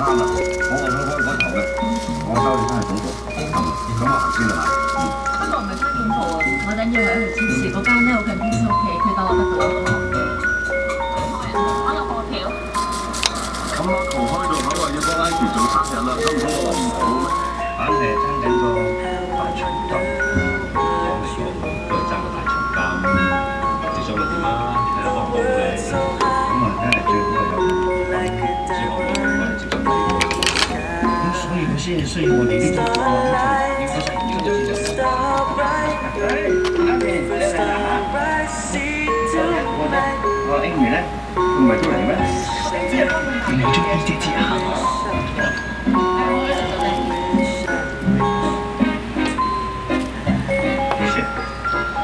啱啦，我我我我我头咧，我收你翻去总部。咁啊行先啦，不过唔系翻总铺啊，我等要喺去支持个家姐，我近边先 OK，佢带我得。点开啊？开个空调。咁晚逃开到好啊，要帮拉住做沙日啦，咁多。哎。我英语呢？唔系都嚟咩？你有中 B J J 啊？是。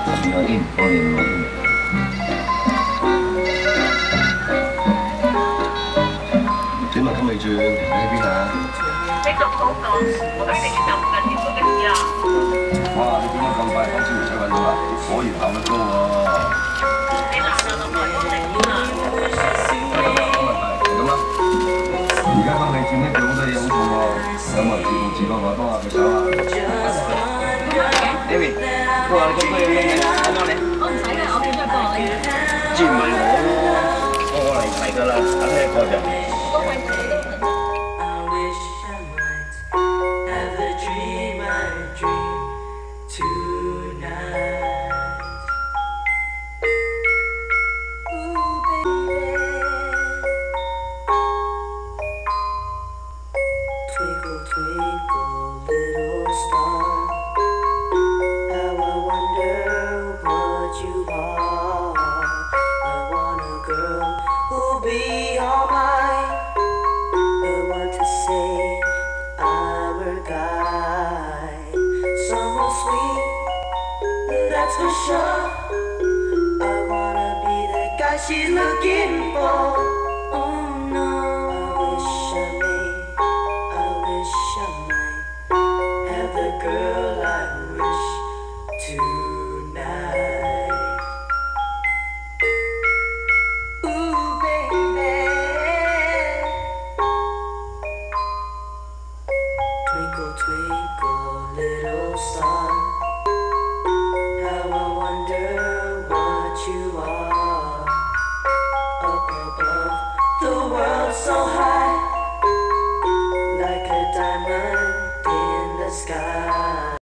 我唔要听，我唔要听。请问可未住？你喺边啊？你仲好讲，我睇你嘅浸紧条咁嘅啊！哇，你点解咁快攞千余仔揾到啊？果然效率高喎！可能系，系咯？而家都未转一两多嘢好唔好啊？有冇钱？我自个攞多啊，你走啊！咁快嘅？Emily，哇，你咁快要咩嘅？我帮你，我唔使噶，我叫咗一你。知唔系我，我嚟睇噶啦，等你过嚟。that's for sure. I wanna be the guy she's looking for. Oh no, I wish I may, I wish I might have the girl I wish to.